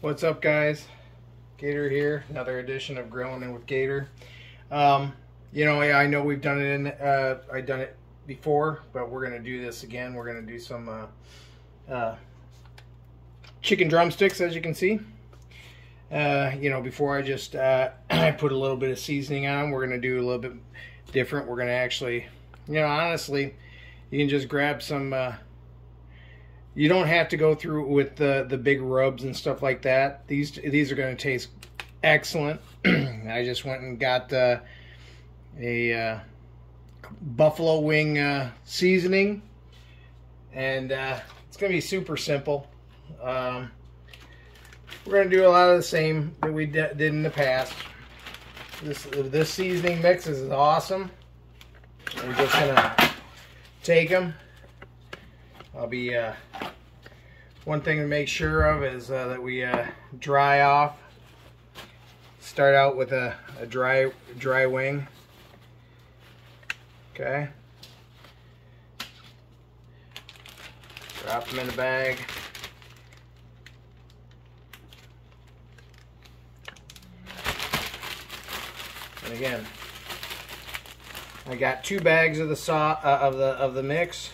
What's up guys? Gator here, another edition of Grilling in with Gator. Um, you know, I know we've done it in, uh, I've done it before, but we're to do this again. We're to do some uh, uh, chicken drumsticks, as you can see. Uh, you know, before I just uh, I put a little bit of seasoning on, we're to do a little bit different. We're to actually, you know, honestly, you can just grab some uh, you don't have to go through with the the big rubs and stuff like that. These these are going to taste excellent. I just went and got uh, a uh, buffalo wing uh, seasoning, and uh, it's going to be super simple. Um, we're going to do a lot of the same that we did in the past. This this seasoning mix is awesome. We're just going to take them. I'll be uh, one thing to make sure of is uh, that we uh, dry off. Start out with a, a dry dry wing. Okay. Drop them in the bag. And again, I got two bags of the saw uh, of the of the mix.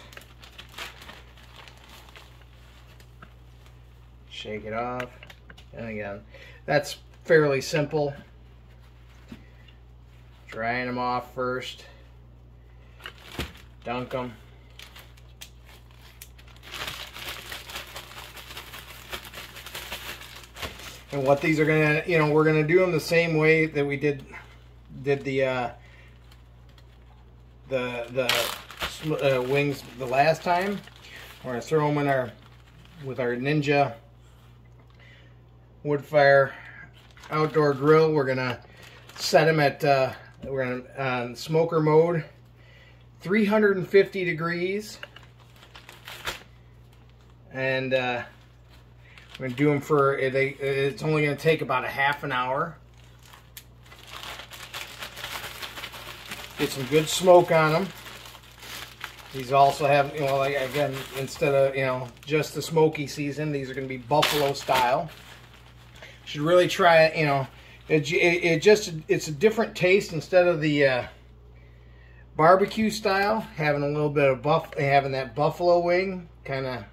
Shake it off. And again, that's fairly simple. Drying them off first. Dunk them. And what these are gonna, you know, we're gonna do them the same way that we did did the uh, the the uh, wings the last time. We're gonna throw them in our with our Ninja Woodfire outdoor grill. We're gonna set them at uh, we're gonna on smoker mode, 350 degrees, and uh, we're gonna do them for they. It's only gonna take about a half an hour. Get some good smoke on them. These also have, you know, like again, instead of, you know, just the smoky season, these are going to be buffalo style should really try it. You know, it, it, it just it's a different taste instead of the uh, barbecue style. Having a little bit of buff, having that buffalo wing kind of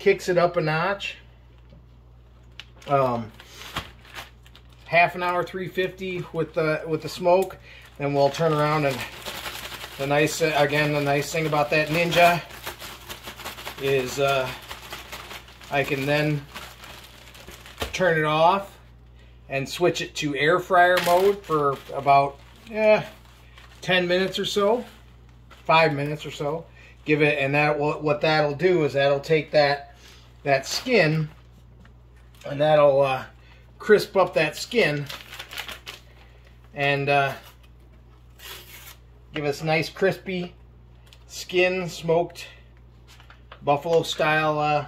kicks it up a notch. Um, half an hour 350 with the with the smoke, then we'll turn around and the nice uh, again the nice thing about that Ninja is uh, I can then turn it off and switch it to air fryer mode for about yeah 10 minutes or so five minutes or so. Give it and that what that'll do is that'll take that that skin and that'll uh, crisp up that skin and uh, give us nice crispy skin smoked buffalo style uh,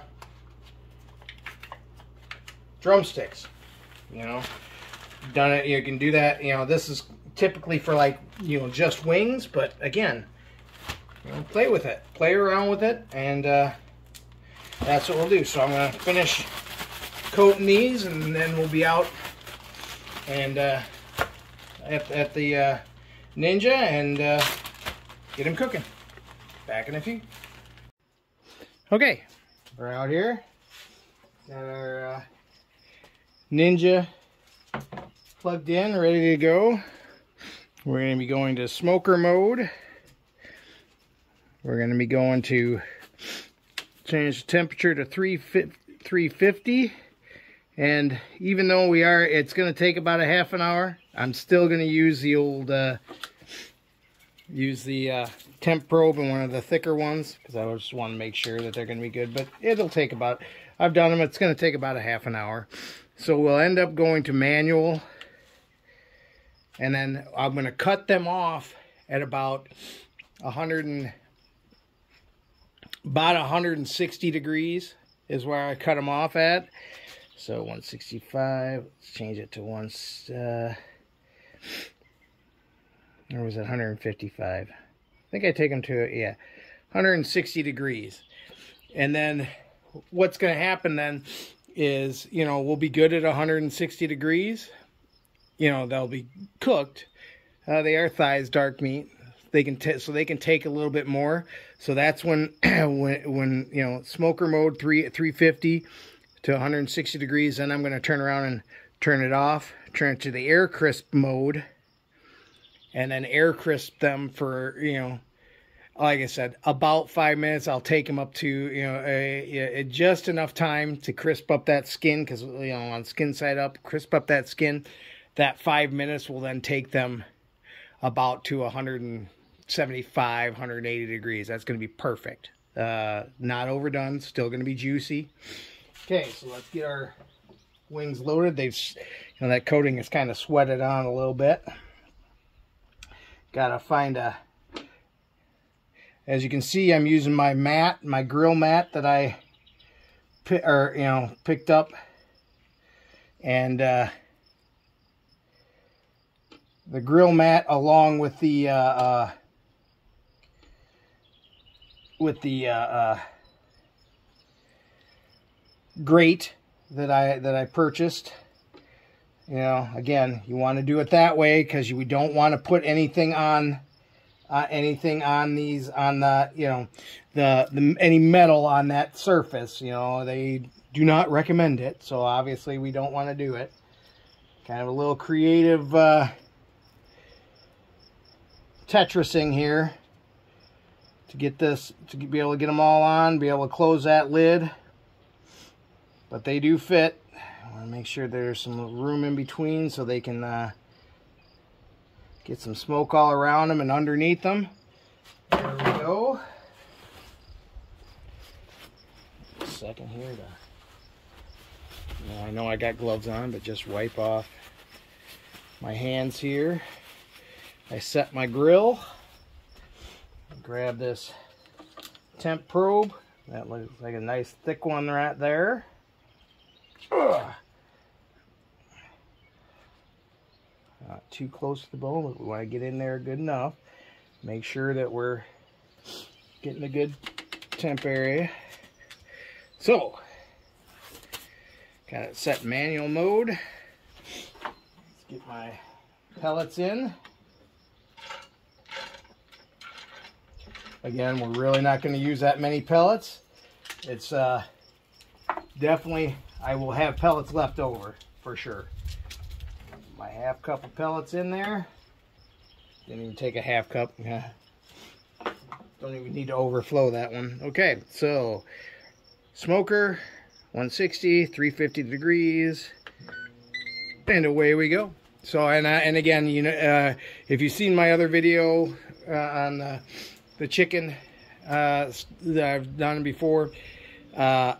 drumsticks. You know, done it. You can do that. You know, this is typically for like you know just wings, but again, you know, play with it, play around with it, and uh, that's what we'll do. So I'm gonna finish coating these, and then we'll be out and uh, at, at the uh, Ninja and uh, get him cooking. Back in a few. Okay, we're out here. Got our uh, Ninja plugged in, ready to go. We're going to be going to smoker mode. We're going to be going to change the temperature to 350. And even though we are, it's going to take about a half an hour. I'm still going to use the old, uh, use the uh, temp probe and one of the thicker ones because I just want to make sure that they're going to be good. But it'll take about, I've done them, it's going to take about a half an hour. So we'll end up going to manual. And then I'm going to cut them off at about 100 and, about 160 degrees is where I cut them off at. So 165, let's change it to one, uh, or was it 155? I think I take them to, yeah, 160 degrees. And then what's going to happen then is, you know, will be good at 160 degrees. You know, they'll be cooked. Uh, they are thighs, dark meat. They can so they can take a little bit more. So that's when when when you know smoker mode three 350 to 160 degrees. Then I'm going to turn around and turn it off. Turn it to the air crisp mode, and then air crisp them for you know like I said, about five minutes. I'll take them up to you know a, a, just enough time to crisp up that skin because you know on skin side up, crisp up that skin. That five minutes will then take them about to 175, 180 degrees. That's going to be perfect. Uh, not overdone. Still going to be juicy. Okay, so let's get our wings loaded. They've, you know, that coating is kind of sweated on a little bit. Got to find a as you can see, I'm using my mat, my grill mat that I, or you know, picked up, and uh, the grill mat along with the uh, uh, with the uh, uh, grate that I that I purchased. You know, again, you want to do it that way because we don't want to put anything on uh, anything on these on the you know the, the any metal on that surface you know they do not recommend it so obviously we don't want to do it. Kind of a little creative uh, tetrising here to get this to be able to get them all on be able to close that lid. But they do fit. I want to make sure there's some room in between so they can uh, Get some smoke all around them and underneath them. There we go. Second here to. I know I got gloves on, but just wipe off my hands here. I set my grill. Grab this temp probe. That looks like a nice thick one right there. Ugh. Too close to the bone, we want to get in there good enough. Make sure that we're getting a good temp area. So, got it set manual mode. Let's get my pellets in. Again, we're really not going to use that many pellets. It's uh, definitely, I will have pellets left over for sure my half cup of pellets in there. Didn't even take a half cup. Don't even need to overflow that one. Okay, so smoker, 160, 350 degrees, and away we go. So, and uh, and again, you know, uh, if you've seen my other video uh, on the, the chicken uh, that I've done before, uh,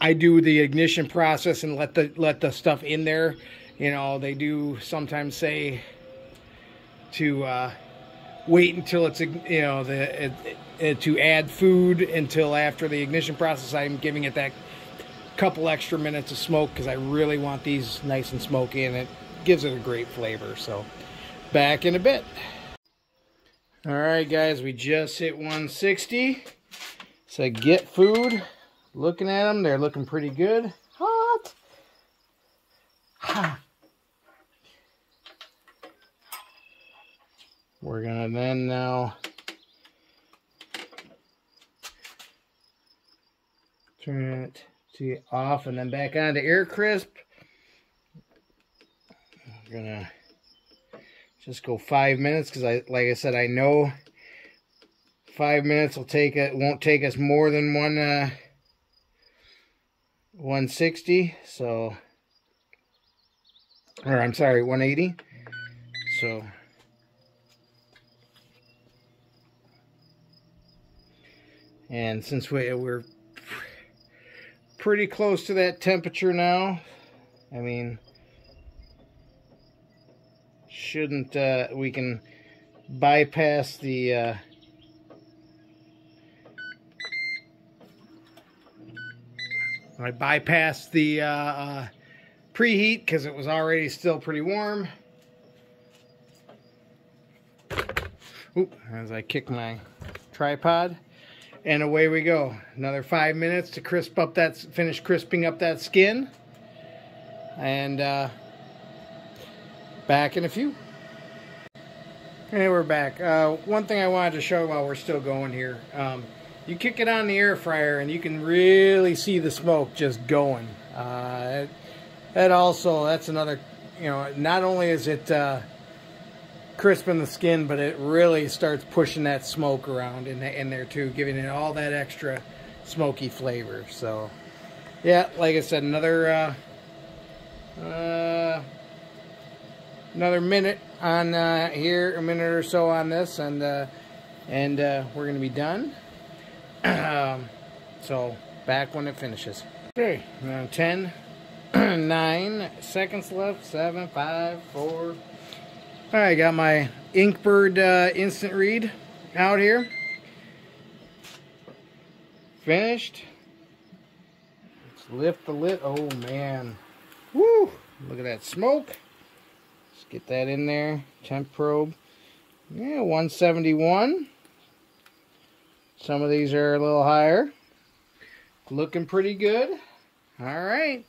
I do the ignition process and let the let the stuff in there you know, they do sometimes say to uh, wait until it's, you know, the it, it, to add food until after the ignition process. I'm giving it that couple extra minutes of smoke because I really want these nice and smoky and it gives it a great flavor. So back in a bit. All right, guys, we just hit 160. So get food. Looking at them, they're looking pretty good. Hot. Ha. We're gonna then now turn it to off and then back on to air crisp. We're gonna just go five minutes because I like I said I know five minutes will take it won't take us more than one uh 160 so or I'm sorry 180 so And since we, we're pretty close to that temperature now, I mean, shouldn't, uh, we can bypass the, uh, I bypassed the uh, uh, preheat because it was already still pretty warm. Oop, as I kick my tripod and away we go. Another five minutes to crisp up that, finish crisping up that skin. and uh, back in a few. Hey, we're back. Uh, one thing I wanted to show while we're still going here. Um, you kick it on the air fryer and you can really see the smoke just going. Uh, that also, that's another, you know, not only is it uh, crisping the skin, but it really starts pushing that smoke around in, the, in there too, giving it all that extra smoky flavor. So, yeah, like I said, another uh, uh, another minute on uh, here, a minute or so on this, and uh, and uh, we're gonna be done. um, so back when it finishes. Okay, now 10, 9 seconds left, 7, 5, 4. All right, got my Inkbird uh, instant read out here. Finished. Let's lift the lid. Oh man. Woo! Look at that smoke. Let's get that in there. Temp probe. Yeah, 171. Some of these are a little higher. Looking pretty good. All right.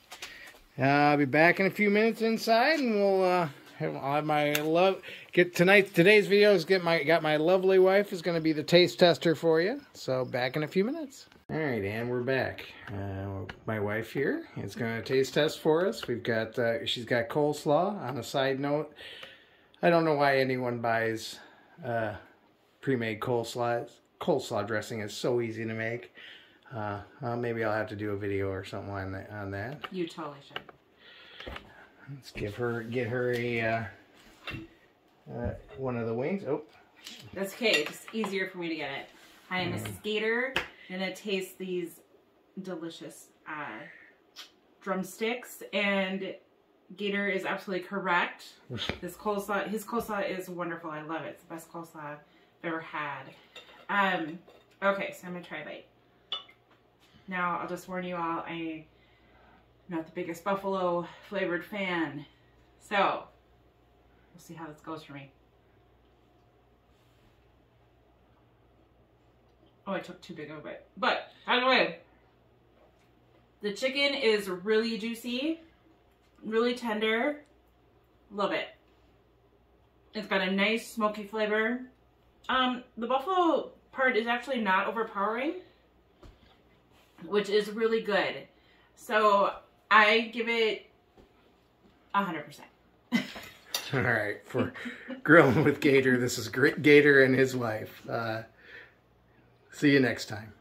Uh, I'll be back in a few minutes inside, and we'll uh, have my love. Get tonight. Today's video is get my got my lovely wife is going to be the taste tester for you. So back in a few minutes. All right, and we're back. Uh, my wife here is going to taste test for us. We've got, uh, she's got coleslaw. On a side note, I don't know why anyone buys uh, pre-made coleslaw. Coleslaw dressing is so easy to make. Uh, well, maybe I'll have to do a video or something on that. On that. You totally should. Let's give her, get her a uh, uh, one of the wings. Oh, that's okay. It's easier for me to get it. Hi, I'm mm. Mrs. Gator gonna taste these delicious uh, drumsticks and Gator is absolutely correct. this coleslaw, his coleslaw is wonderful. I love it. It's the best coleslaw I've ever had. Um, okay, so I'm gonna try a bite. Now, I'll just warn you all, I'm not the biggest buffalo flavored fan. So, we'll see how this goes for me. Oh, I took too big of a bite. But, either way, the chicken is really juicy, really tender. Love it. It's got a nice smoky flavor. Um, the buffalo part is actually not overpowering, which is really good. So I give it a hundred percent. All right, for grilling with Gator, this is Gator and his wife. Uh, See you next time.